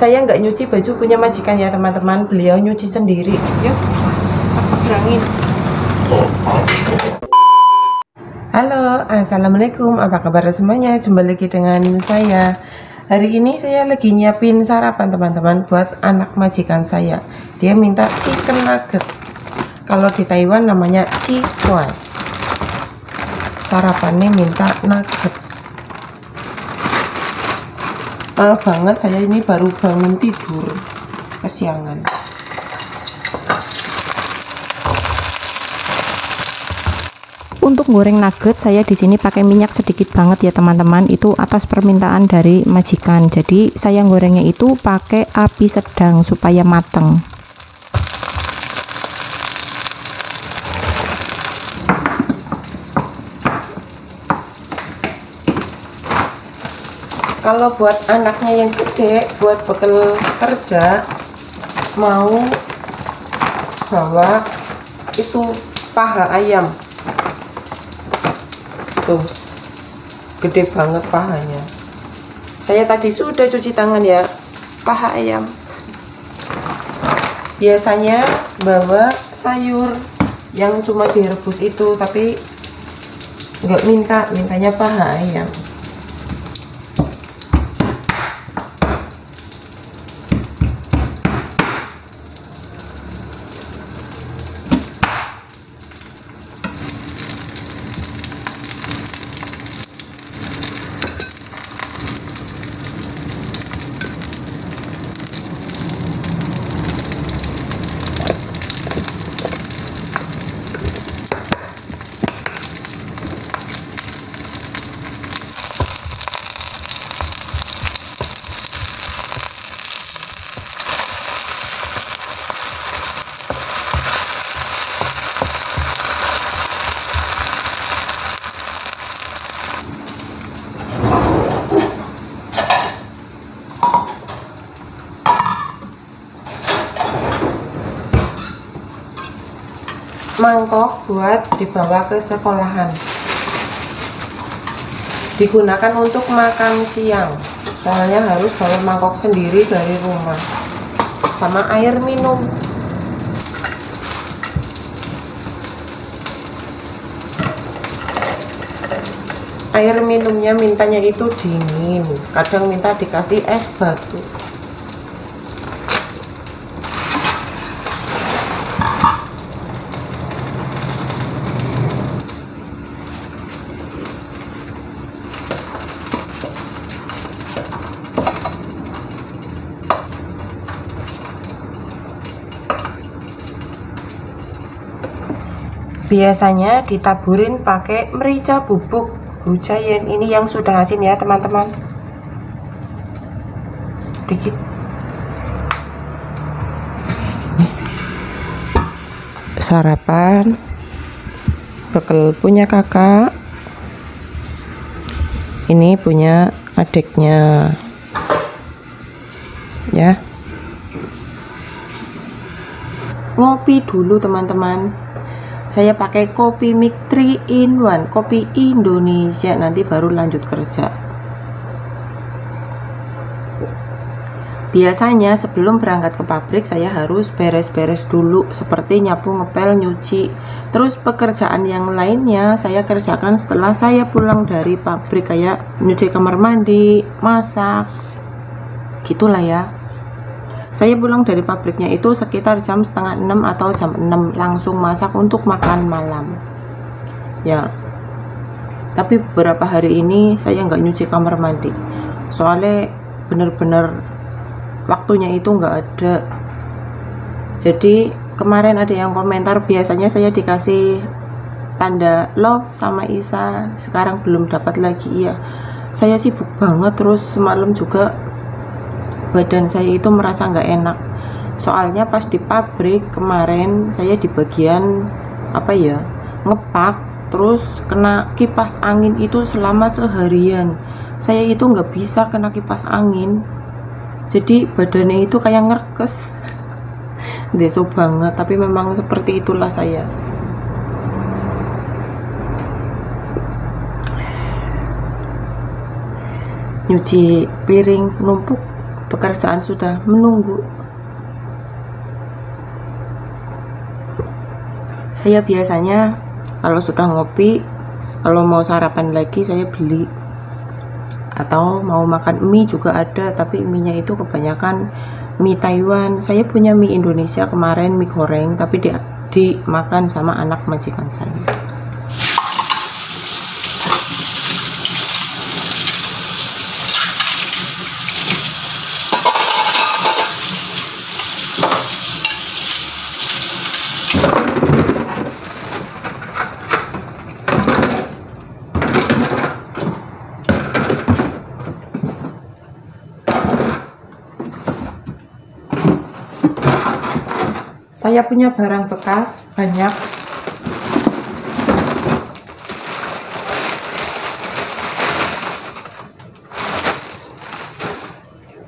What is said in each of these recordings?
saya nggak nyuci baju punya majikan ya teman-teman. Beliau nyuci sendiri yuk tak seberangin halo assalamualaikum. Apa kabar semuanya? Jumpa lagi dengan saya. Hari ini saya lagi nyiapin sarapan teman-teman buat anak majikan saya. Dia minta chicken nugget. Kalau di Taiwan namanya cihuan sarapannya minta nugget maaf banget saya ini baru bangun tidur kesiangan Untuk goreng nugget saya di sini pakai minyak sedikit banget ya teman-teman. Itu atas permintaan dari majikan. Jadi saya gorengnya itu pakai api sedang supaya mateng. Kalau buat anaknya yang gede buat bekal kerja mau bawa itu paha ayam. Tuh gede banget pahanya. Saya tadi sudah cuci tangan ya paha ayam. Biasanya bawa sayur yang cuma direbus itu tapi nggak minta mintanya paha ayam mangkok buat dibawa ke sekolahan. Digunakan untuk makan siang. Soalnya harus bawa mangkok sendiri dari rumah. Sama air minum. Air minumnya mintanya itu dingin. Kadang minta dikasih es batu biasanya ditaburin pakai merica bubuk. Hujayen ini yang sudah asin ya teman-teman. Dikit. Sarapan. Bekal punya kakak. Ini punya adiknya. Ya. Ngopi dulu teman-teman saya pakai kopi mic 3 in 1 kopi Indonesia. Nanti baru lanjut kerja. Biasanya sebelum berangkat ke pabrik saya harus beres-beres dulu seperti nyapu ngepel nyuci. Terus pekerjaan yang lainnya saya kerjakan setelah saya pulang dari pabrik kayak nyuci kamar mandi masak. Gitulah ya saya pulang dari pabriknya itu sekitar jam setengah 6 atau jam 6 langsung masak untuk makan malam. Ya. Tapi beberapa hari ini saya nggak nyuci kamar mandi. Soalnya bener-bener waktunya itu nggak ada. Jadi kemarin ada yang komentar biasanya saya dikasih tanda love sama Isa sekarang belum dapat lagi. Ya saya sibuk banget terus semalam juga badan saya itu merasa nggak enak. Soalnya pas di pabrik kemarin saya di bagian apa ya ngepak terus kena kipas angin itu selama seharian. Saya itu nggak bisa kena kipas angin. Jadi badannya itu kayak ngerkes. Deso banget tapi memang seperti itulah saya. Nyuci piring numpuk pekerjaan sudah menunggu. Saya biasanya kalau sudah ngopi kalau mau sarapan lagi saya beli. Atau mau makan mie juga ada tapi mie nya itu kebanyakan mie Taiwan. Saya punya mie Indonesia kemarin mie goreng tapi di, dimakan sama anak majikan saya saya punya barang bekas banyak.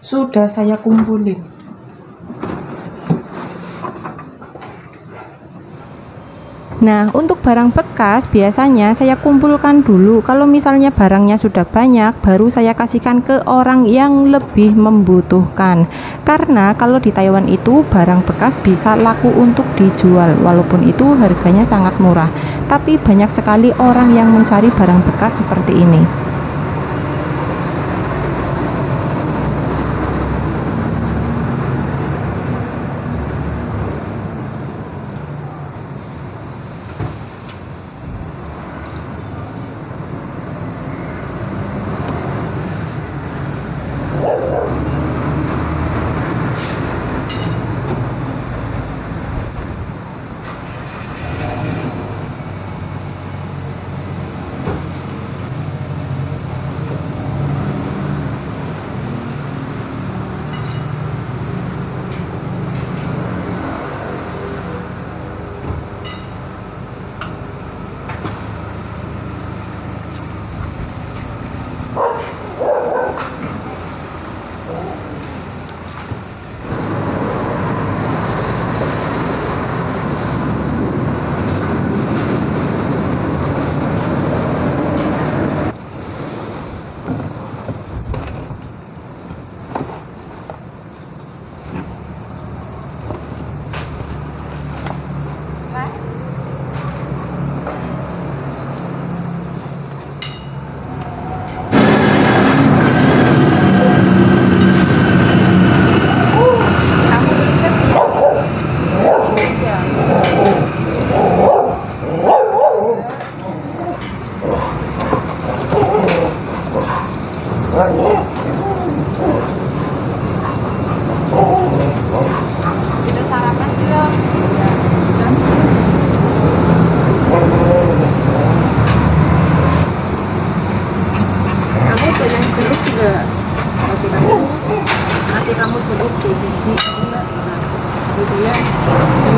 Sudah saya kumpulin Nah, untuk barang bekas biasanya saya kumpulkan dulu. Kalau misalnya barangnya sudah banyak, baru saya kasihkan ke orang yang lebih membutuhkan. Karena kalau di Taiwan itu barang bekas bisa laku untuk dijual, walaupun itu harganya sangat murah. Tapi banyak sekali orang yang mencari barang bekas seperti ini. Dia.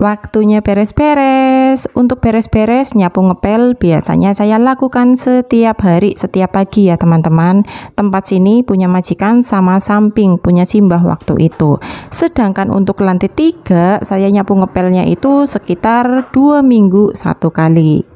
Waktunya beres-beres. Untuk beres-beres, nyapu ngepel biasanya saya lakukan setiap hari, setiap pagi ya teman-teman. Tempat sini punya majikan sama samping punya simbah waktu itu. Sedangkan untuk lantai tiga, saya nyapu ngepelnya itu sekitar dua minggu satu kali.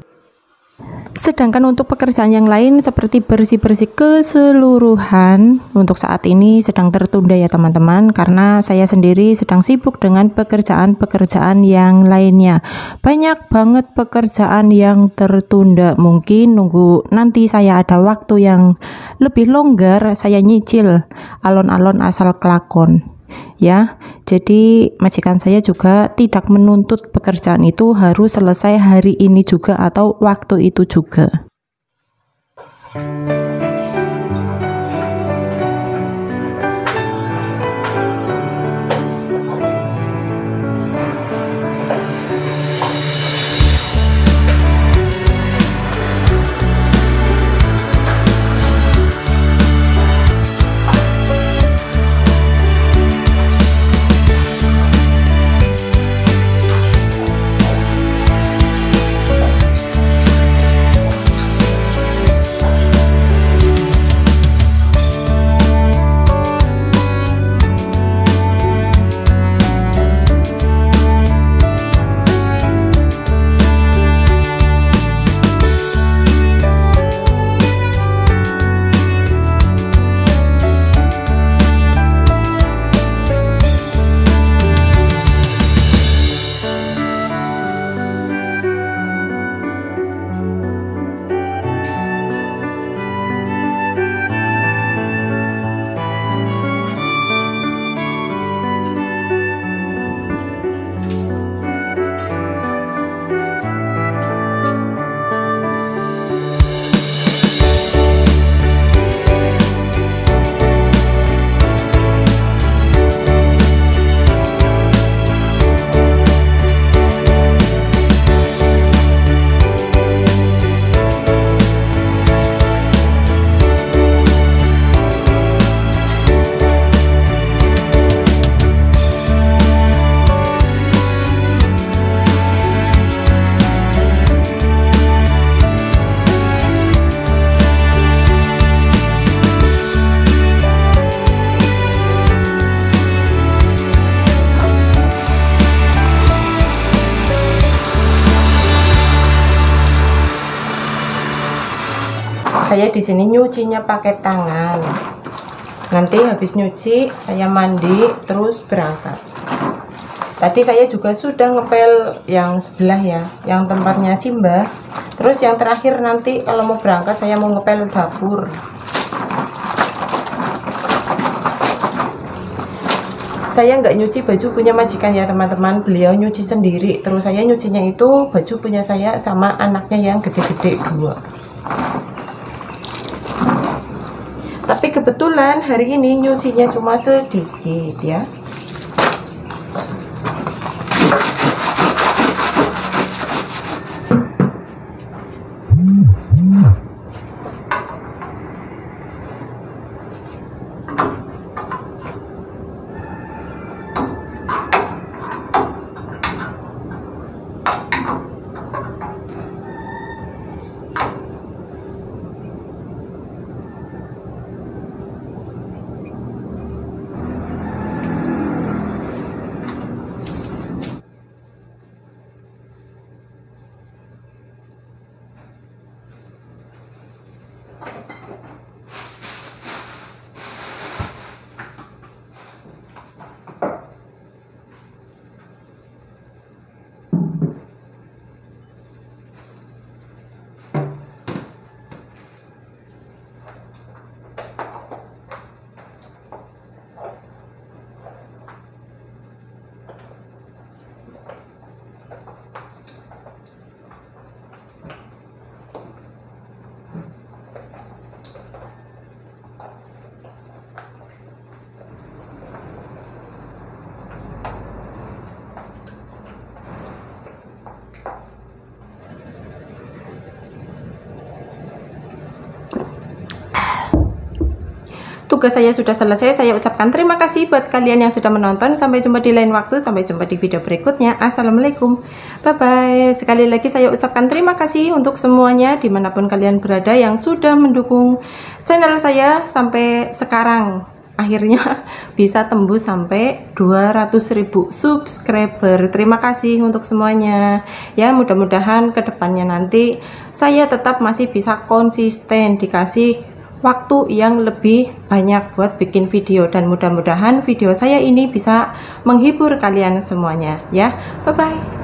Sedangkan untuk pekerjaan yang lain seperti bersih-bersih keseluruhan untuk saat ini sedang tertunda ya teman-teman karena saya sendiri sedang sibuk dengan pekerjaan-pekerjaan yang lainnya. Banyak banget pekerjaan yang tertunda. Mungkin nunggu nanti saya ada waktu yang lebih longgar saya nyicil alon-alon asal kelakon ya. Jadi majikan saya juga tidak menuntut pekerjaan itu harus selesai hari ini juga atau waktu itu juga. Di sini nyucinya pakai tangan. Nanti habis nyuci saya mandi terus berangkat. Tadi saya juga sudah ngepel yang sebelah ya yang tempatnya Simba. Terus yang terakhir nanti kalau mau berangkat saya mau ngepel dapur. Saya nggak nyuci baju punya majikan ya teman-teman. Beliau nyuci sendiri. Terus saya nyucinya itu baju punya saya sama anaknya yang gede-gede dua tapi kebetulan hari ini nyucinya cuma sedikit ya tugas saya sudah selesai. Saya ucapkan terima kasih buat kalian yang sudah menonton. Sampai jumpa di lain waktu. Sampai jumpa di video berikutnya. Assalamualaikum. Bye-bye. Sekali lagi saya ucapkan terima kasih untuk semuanya di mana pun kalian berada yang sudah mendukung channel saya sampai sekarang akhirnya bisa tembus sampai 200.000 subscriber terima kasih untuk semuanya ya mudah-mudahan ke depannya nanti saya tetap masih bisa konsisten dikasih waktu yang lebih banyak buat bikin video. Dan mudah-mudahan video saya ini bisa menghibur kalian semuanya ya. Bye bye